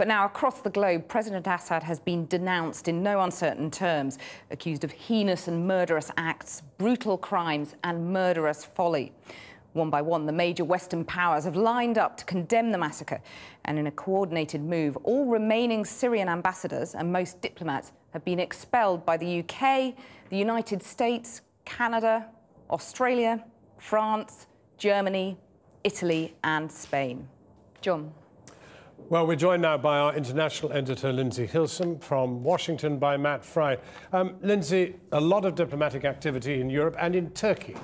But now, across the globe, President Assad has been denounced in no uncertain terms, accused of heinous and murderous acts, brutal crimes, and murderous folly. One by one, the major Western powers have lined up to condemn the massacre. And in a coordinated move, all remaining Syrian ambassadors and most diplomats have been expelled by the UK, the United States, Canada, Australia, France, Germany, Italy, and Spain. Jon. Well, we're joined now by our international editor, Lindsey Hilsum, from Washington by Matt Frei. Um, Lindsey, a lot of diplomatic activity in Europe and in Turkey.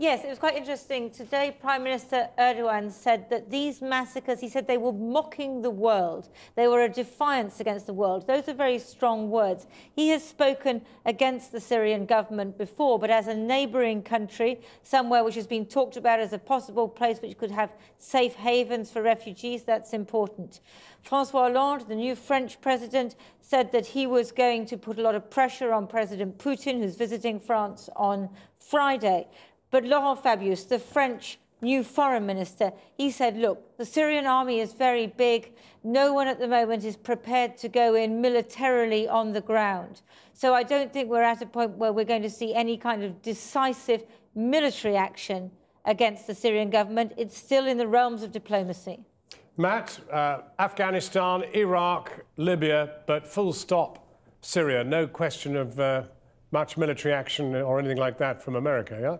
Yes, it was quite interesting. Today, Prime Minister Erdogan said that these massacres, he said they were mocking the world. They were a defiance against the world. Those are very strong words. He has spoken against the Syrian government before, but as a neighbouring country, somewhere which has been talked about as a possible place which could have safe havens for refugees, that's important. Francois Hollande, the new French president, said that he was going to put a lot of pressure on President Putin, who's visiting France on Friday. But Laurent Fabius, the French new foreign minister, he said, look, the Syrian army is very big. No one at the moment is prepared to go in militarily on the ground. So I don't think we're at a point where we're going to see any kind of decisive military action against the Syrian government. It's still in the realms of diplomacy. Matt, uh, Afghanistan, Iraq, Libya, but full stop Syria. No question of uh, much military action or anything like that from America, yeah?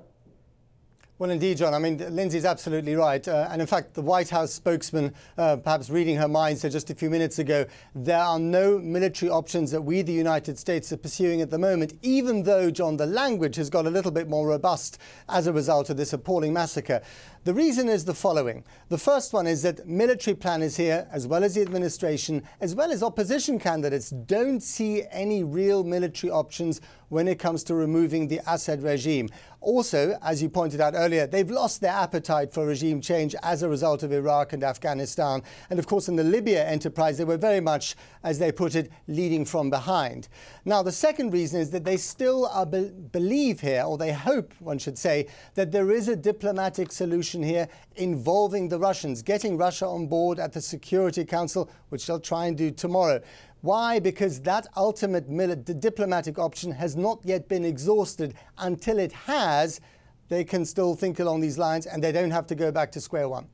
Well, indeed, Jon. I mean, Lindsey's absolutely right. Uh, and in fact, the White House spokesman, uh, perhaps reading her mind, said just a few minutes ago, there are no military options that we, the United States, are pursuing at the moment, even though, Jon, the language has got a little bit more robust as a result of this appalling massacre. The reason is the following. The first one is that military planners here, as well as the administration, as well as opposition candidates, don't see any real military options when it comes to removing the Assad regime. Also, as you pointed out earlier, they've lost their appetite for regime change as a result of Iraq and Afghanistan. And of course, in the Libya enterprise, they were very much, as they put it, leading from behind. Now, the second reason is that they still uh, be believe here, or they hope, one should say, that there is a diplomatic solution here involving the Russians, getting Russia on board at the Security Council, which they'll try and do tomorrow. Why? Because that ultimate diplomatic option has not yet been exhausted. Until it has, they can still think along these lines and they don't have to go back to square one.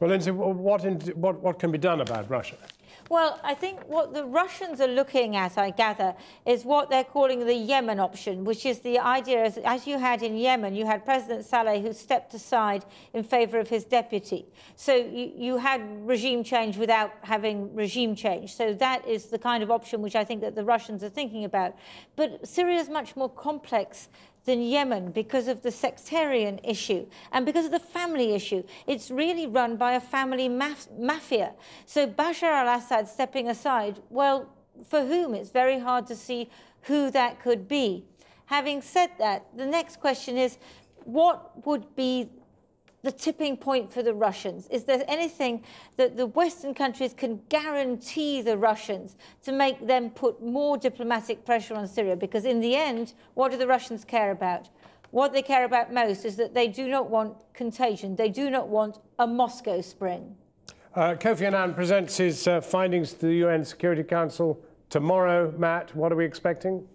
Well, Lindsey, what, what, what can be done about Russia? Well, I think what the Russians are looking at, I gather, is what they're calling the Yemen option, which is the idea, as, as you had in Yemen, you had President Saleh who stepped aside in favor of his deputy. So you, you had regime change without having regime change. So that is the kind of option which I think that the Russians are thinking about. But Syria is much more complex than Yemen because of the sectarian issue and because of the family issue. It's really run by a family maf mafia. So Bashar al-Assad stepping aside, well, for whom? It's very hard to see who that could be. Having said that, the next question is, what would be the tipping point for the Russians? Is there anything that the Western countries can guarantee the Russians to make them put more diplomatic pressure on Syria? Because in the end, what do the Russians care about? What they care about most is that they do not want contagion. They do not want a Moscow spring. Uh, Kofi Annan presents his uh, findings to the UN Security Council tomorrow. Matt, what are we expecting?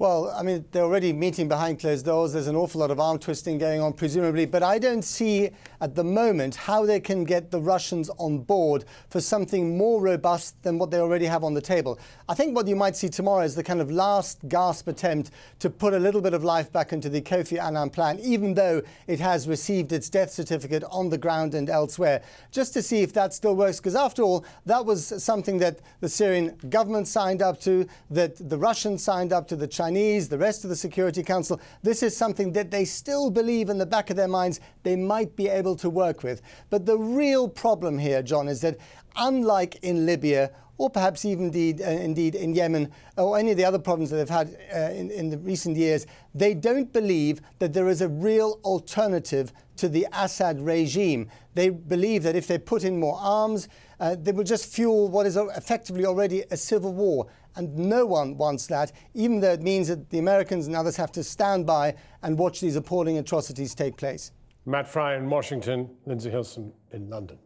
Well, I mean, they're already meeting behind closed doors. There's an awful lot of arm twisting going on, presumably. But I don't see at the moment how they can get the Russians on board for something more robust than what they already have on the table. I think what you might see tomorrow is the kind of last gasp attempt to put a little bit of life back into the Kofi Annan plan, even though it has received its death certificate on the ground and elsewhere, just to see if that still works. Because after all, that was something that the Syrian government signed up to, that the Russians signed up to, the Chinese Chinese, the rest of the Security Council, this is something that they still believe in the back of their minds they might be able to work with. But the real problem here, Jon, is that unlike in Libya or perhaps even indeed, uh, indeed in Yemen or any of the other problems that they've had uh, in, in the recent years, they don't believe that there is a real alternative to the Assad regime. They believe that if they put in more arms, uh, they will just fuel what is effectively already a civil war. And no one wants that, even though it means that the Americans and others have to stand by and watch these appalling atrocities take place. Matt Frei in Washington, Lindsey Hilsum in London.